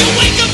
You wake up.